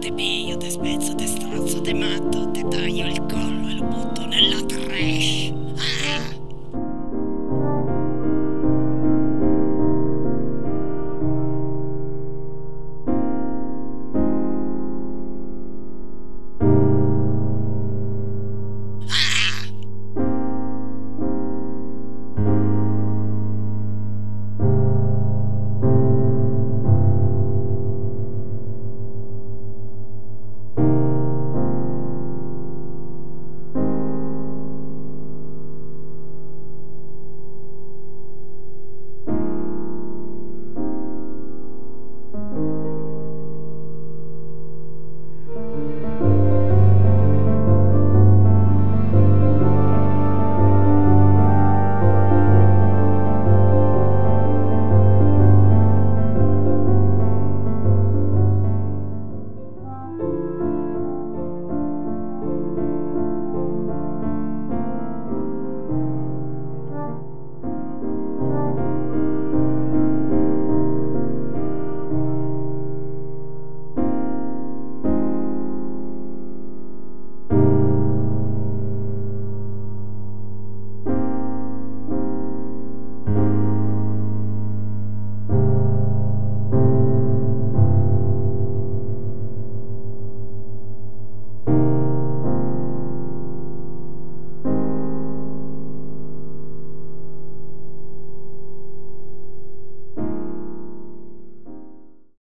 te piglio, te spezzo, te strozzo, te matto, te taglio il collo